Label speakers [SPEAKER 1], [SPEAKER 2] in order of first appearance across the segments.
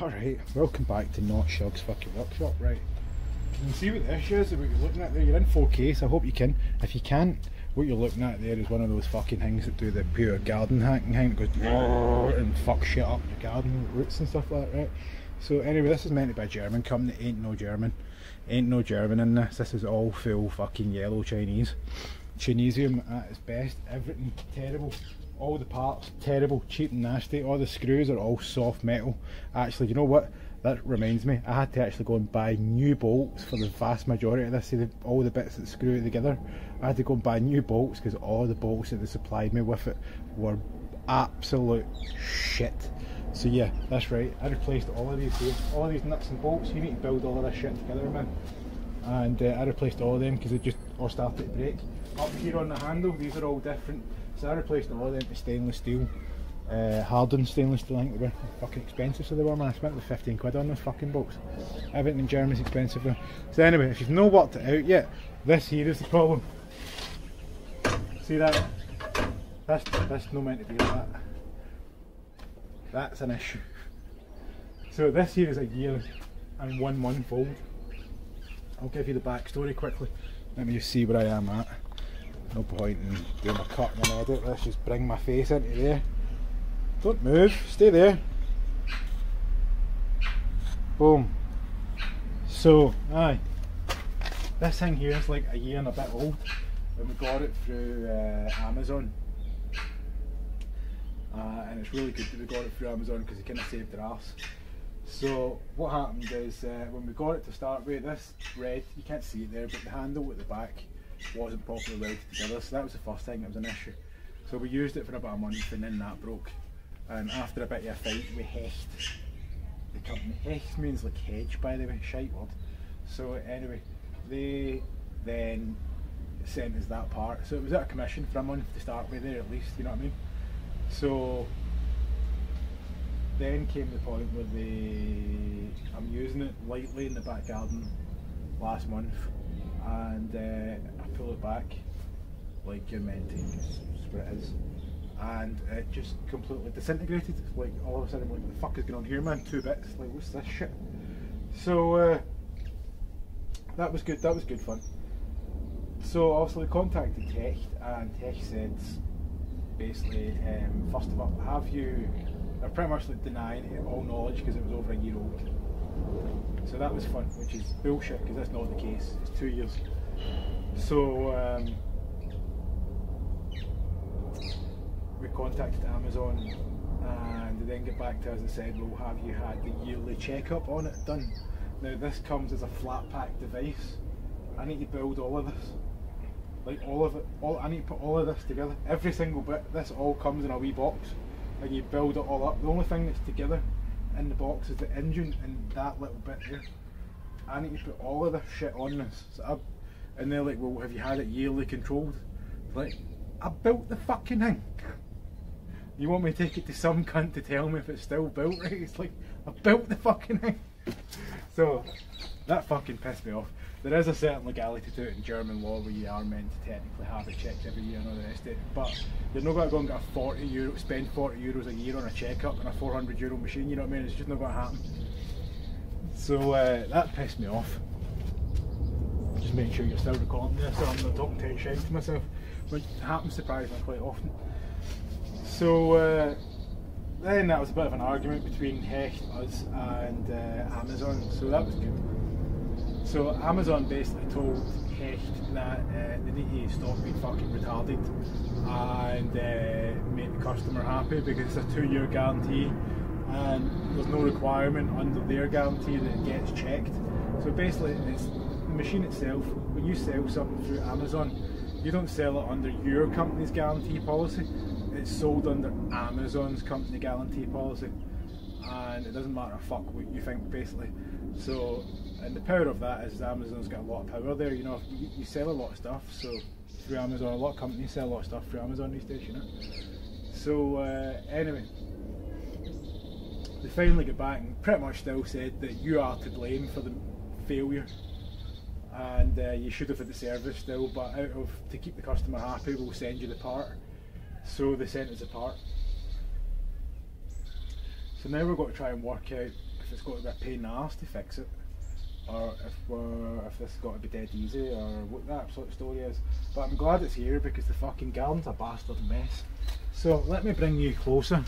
[SPEAKER 1] Alright, welcome back to Not Shug's fucking workshop, right? You can see what the issue is, what you're looking at there. You're in 4K, so I hope you can. If you can't, what you're looking at there is one of those fucking things that do the pure garden hacking thing that goes and fuck shit up your garden roots and stuff like that, right? So anyway, this is meant to be a German company, ain't no German. Ain't no German in this, this is all full fucking yellow Chinese. Chinesium at its best, everything terrible. All the parts terrible, cheap and nasty. All the screws are all soft metal. Actually, you know what? That reminds me, I had to actually go and buy new bolts for the vast majority of this. See, the, all the bits that screw it together. I had to go and buy new bolts because all the bolts that they supplied me with it were absolute shit. So yeah, that's right. I replaced all of these all of these nuts and bolts. You need to build all of this shit together, man. And uh, I replaced all of them because they just all started to break. Up here on the handle, these are all different. So I replaced all of them to stainless steel. Uh, hardened stainless steel, I think they were fucking expensive, so they were, man. I spent the 15 quid on those fucking bolts. Everything in Germany's expensive. So anyway, if you've not worked it out yet, this here is the problem. See that? That's, that's no meant to be like that. That's an issue. So this here is a year and one month old. I'll give you the backstory quickly. Let me just see where I am at. No point in doing a cut and an edit. Let's just bring my face into there. Don't move, stay there. Boom. So, aye. This thing here is like a year and a bit old. And we got it through uh, Amazon. Uh, and it's really good that we got it through Amazon because it kind of saved their ass. So what happened is uh, when we got it to start with, this red, you can't see it there, but the handle at the back wasn't properly welded together. So that was the first thing that was an issue. So we used it for about a month and then that broke. And after a bit of a fight we Hecht, the company, Hecht means like hedge by the way, shite word. So anyway, they then sent us that part. So it was at a commission for a month to start with there at least, you know what I mean? So then came the point where they, I'm using it lightly in the back garden last month and uh, Pull it back like you're meant to, 'cause it's what it is. And it just completely disintegrated. Like all of a sudden, like, what the fuck is going on here, man? Two bits. Like, what's this shit? So uh, that was good. That was good fun. So obviously contacted Hecht, and Hecht said basically, um, first of all, have you? They're pretty much like denying it all knowledge because it was over a year old. So that was fun, which is bullshit because that's not the case. It's two years. So um, we contacted Amazon and they then get back to us and said, well, have you had the yearly checkup on it done? Now this comes as a flat pack device. I need to build all of this. Like all of it, all I need to put all of this together. Every single bit, this all comes in a wee box and you build it all up. The only thing that's together in the box is the engine and that little bit there. I need to put all of this shit on this. So and they're like, well, have you had it yearly controlled? Like, I built the fucking thing. You want me to take it to some cunt to tell me if it's still built right? It's like, I built the fucking thing. So, that fucking pissed me off. There is a certain legality to it in German law where you are meant to technically have it checked every year and all the rest of it. But you're not going to go and get a 40 euro, spend 40 euros a year on a checkup and a 400 euro machine, you know what I mean? It's just not going to happen. So uh, that pissed me off. Just making sure you're still recording this so I'm not talking to shit to myself, which happens surprisingly quite often. So uh, then that was a bit of an argument between Hecht, us and uh, Amazon, so that was good. So Amazon basically told Hecht that uh, they need to stop being fucking retarded and uh, make the customer happy because it's a two-year guarantee and there's no requirement under their guarantee that it gets checked. So basically, it's the machine itself. When you sell something through Amazon, you don't sell it under your company's guarantee policy. It's sold under Amazon's company guarantee policy, and it doesn't matter a fuck what you think basically. So, and the power of that is Amazon's got a lot of power there. You know, you, you sell a lot of stuff, so through Amazon, a lot of companies sell a lot of stuff through Amazon these days. You know. So uh, anyway, they finally got back and pretty much still said that you are to blame for the failure and uh, you should have had the service still but out of to keep the customer happy we'll send you the part so they sent us a part so now we've got to try and work out if it's got to be a pain in the arse to fix it, or if we're, if this has got to be dead easy, or what that sort of story is. But I'm glad it's here because the fucking garden's a bastard mess. So let me bring you closer.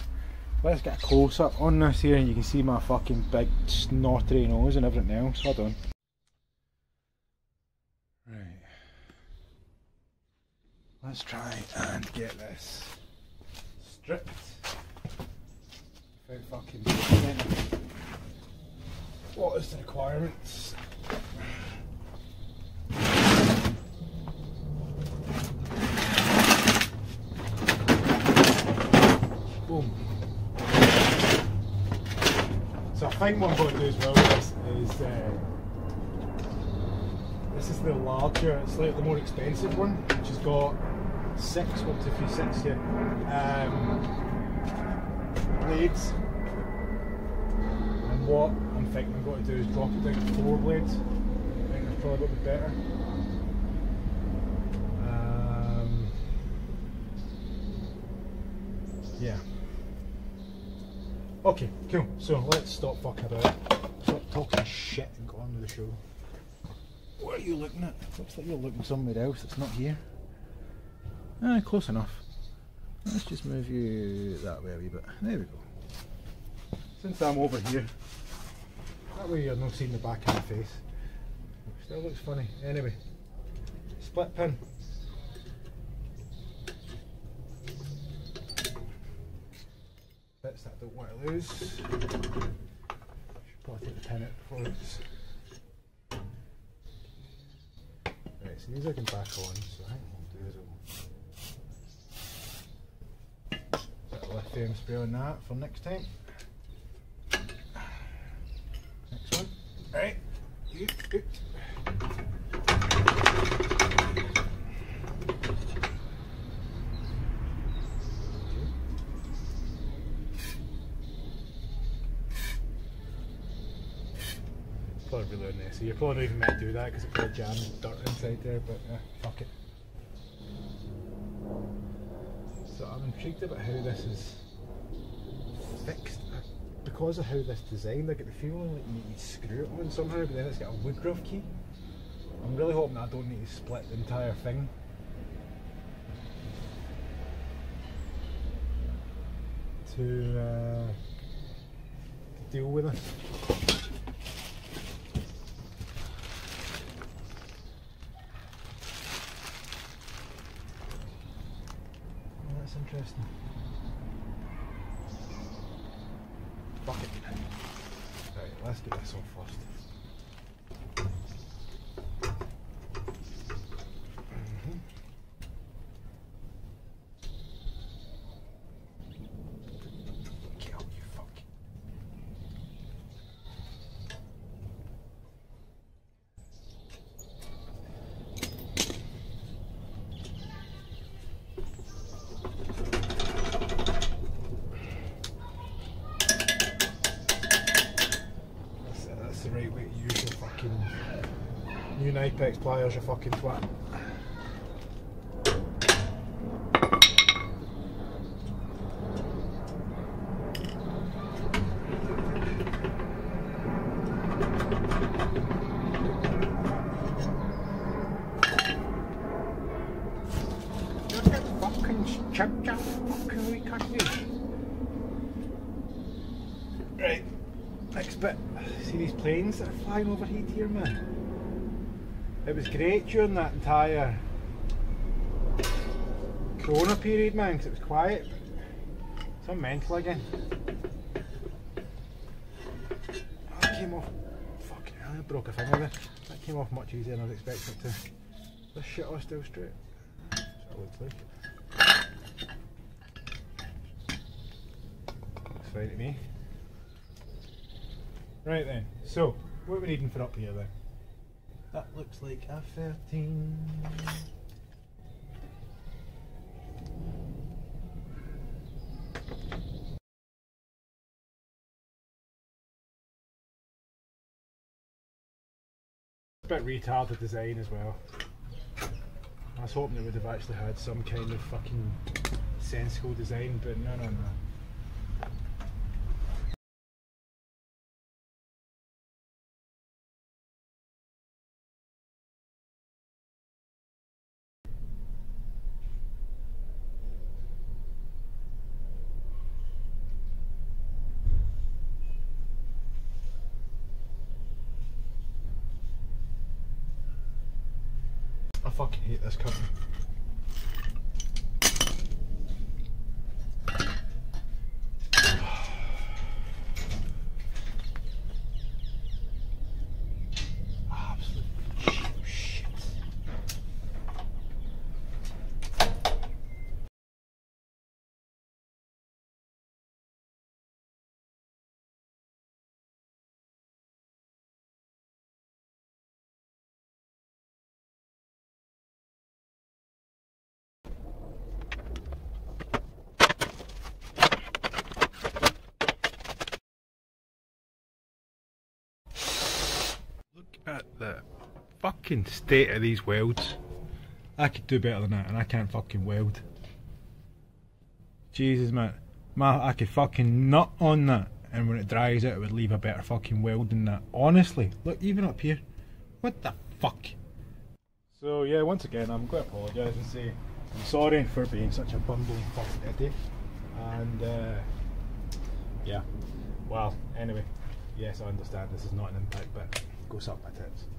[SPEAKER 1] Let's get a close up on this here and you can see my fucking big snotty nose and everything else. Hold on. Right. Let's try and get this stripped without fucking what is the requirements? Boom. So I think what I'm going to do as well is, is uh, this is the larger, slightly more expensive one, which has got six, one, two, three, six here, um, blades. And what I'm thinking I'm going to do is drop it down to four blades. I think that's probably going to be better. Um, yeah. Okay, cool. So let's stop fucking about. Stop talking shit and go on with the show. What are you looking at? Looks like you're looking somewhere else that's not here. Ah, close enough. Let's just move you that way a wee bit. There we go. Since I'm over here, that way you're not seeing the back of my face. Still looks funny. Anyway, split pin. Bits that I don't want to lose. Should probably take the pin out before it's. So these I can back on, so I think we'll do is we'll bit of lithium spray on that for next time. Next one. Right. Oop, oop. Unnecessary. You're probably not even meant to do that because it probably jams dirt inside there, but uh, fuck it. So I'm intrigued about how this is fixed. Because of how this designed, I get the feeling like you need to screw it on somehow, but then it's got a woodruff key. I'm really hoping I don't need to split the entire thing. To, uh, to deal with it. Oh, that's interesting. Fuck it. Right, let's get this on first. Mhm. Get up, you fuck. That's, that's the right way to use your fucking new Knipex pliers, you fucking twat. Right, next bit. See these planes that are flying overhead here, man? It was great during that entire Corona period, man, because it was quiet. It's all mental again. That came off. Fucking hell, I broke a finger there. That came off much easier than I was expecting it to. This shit was still straight. That's what it looks like. Fine to me. Right then, so what are we needing for up here then? That looks like a 13. A bit retarded design as well. I was hoping they would have actually had some kind of fucking sensible design, but no, no, no. fucking hate this company. Absolute shit. Look at the fucking state of these welds. I could do better than that, and I can't fucking weld. Jesus, man. Ma, I could fucking nut on that, and when it dries out, it would leave a better fucking weld than that. Honestly, look, even up here. What the fuck? So, yeah, once again, I'm going to apologise and say I'm sorry for being such a bumbling fucking idiot. And, uh, yeah. Well, anyway, yes, I understand this is not an impact, but go suck my tits.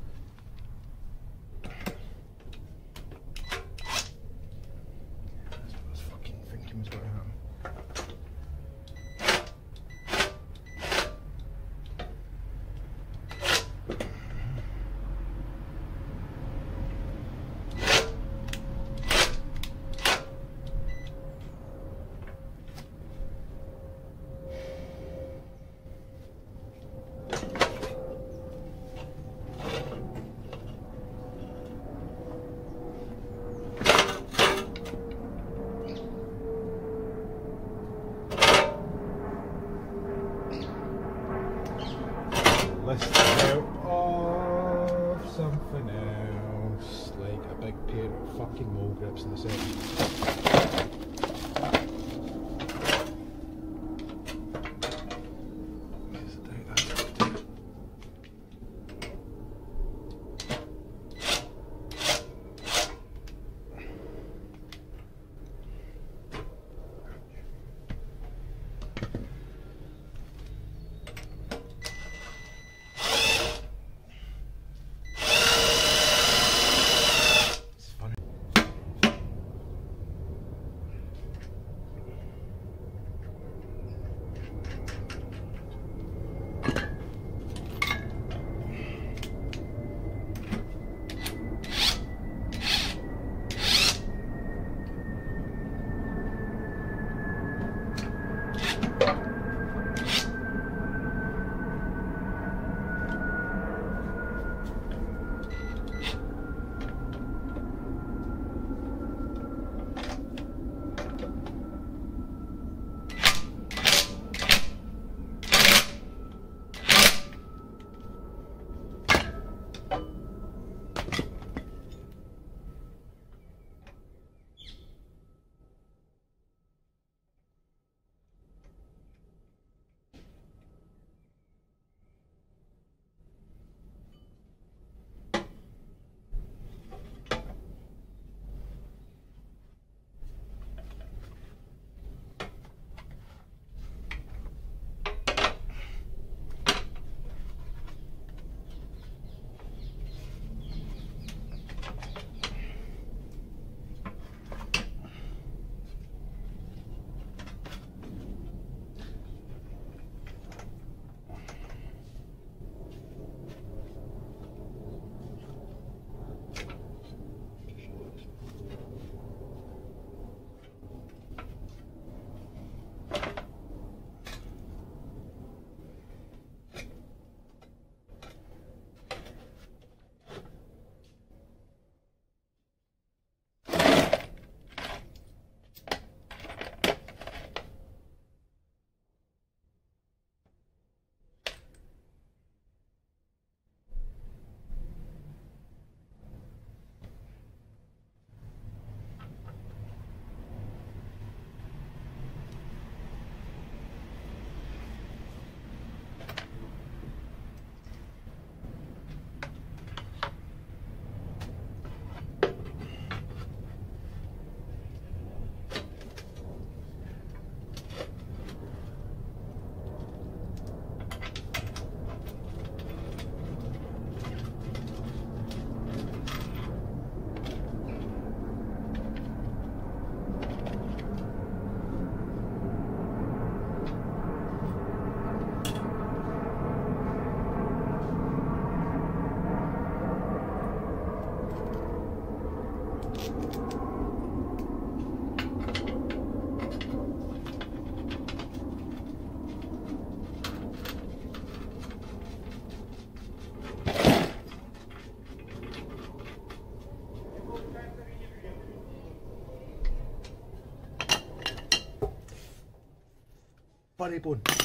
[SPEAKER 1] paripun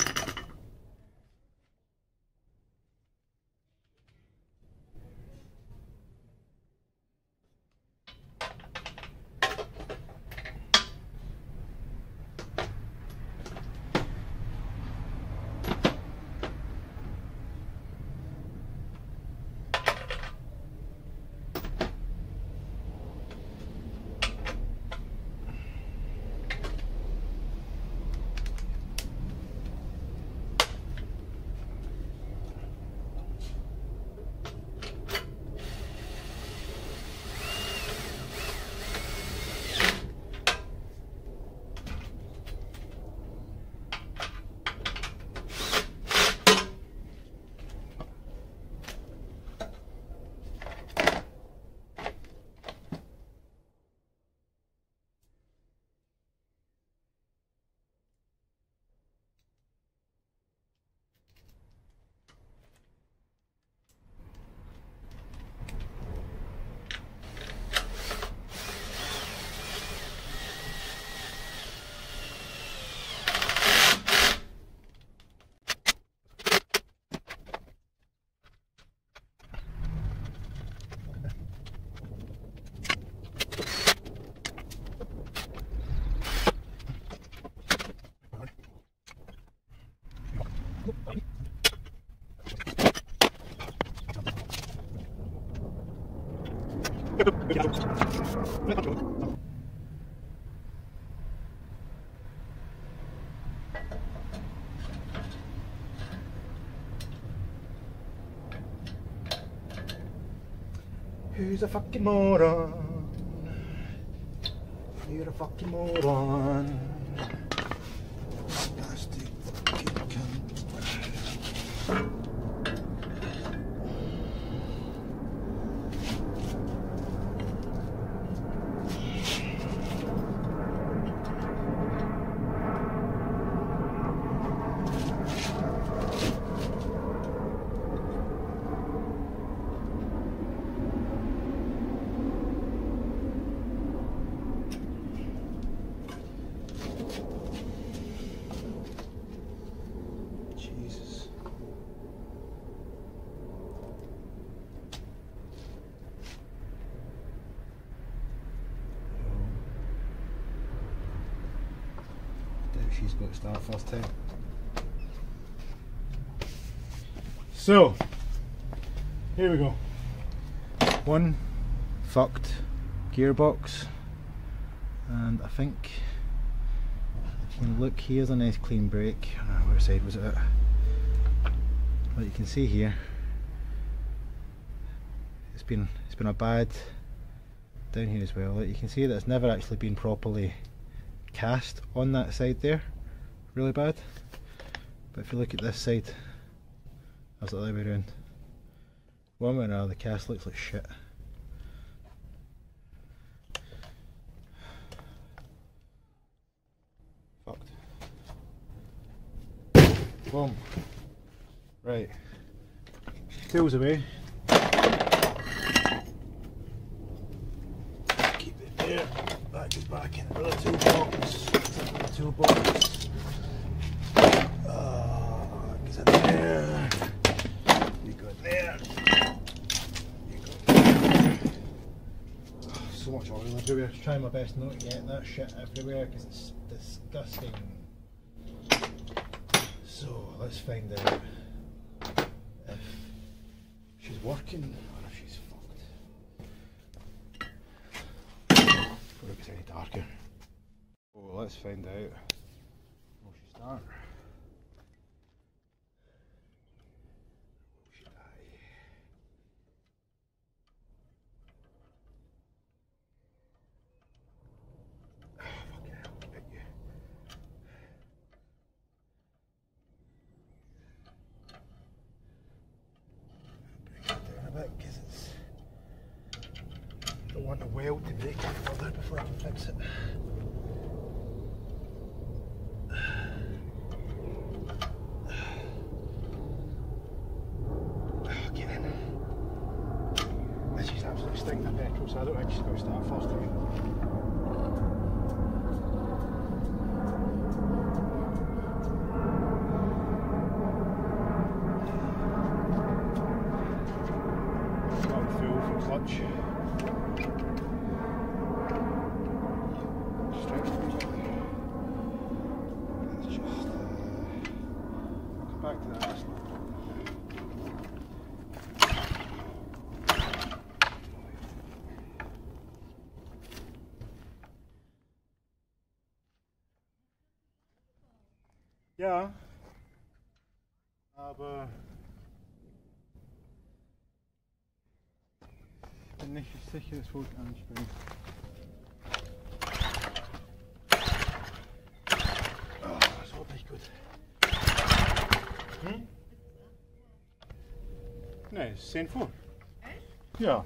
[SPEAKER 1] Who's a fucking moron? You're a fucking moron. Nasty fucking cunt. Jesus. Doubt she's got to start first time. So, here we go. One fucked gearbox, and I think when you look here's a nice clean brake. I don't side was it at? But you can see here, it's been it's been a bad down here as well. Like you can see that it's never actually been properly cast on that side there, really bad. But if you look at this side, that's the other way around. One way or another, the cast looks like shit. Fucked. Boom. Right. Tools away. Keep it there. That goes back into the toolbox. The toolbox. Uh, goes in there. You go in there. You go there. So much oil everywhere. Trying my best not to get that shit everywhere because it's disgusting. So let's find out if she's working or if she's fucked. Before it gets any darker. Oh, let's find out. Will she start? Will she die? Oh, fucking hell, get you. Bring it down a bit because it's. Don't want the weld to break any further before I can fix it. Oh, get in. This is absolutely stinking of so I don't going to start first. sicheres Volk anspringen. Oh, ah, das war nicht gut. Hm? Nein, 10 Fuß.
[SPEAKER 2] Echt?
[SPEAKER 1] Ja.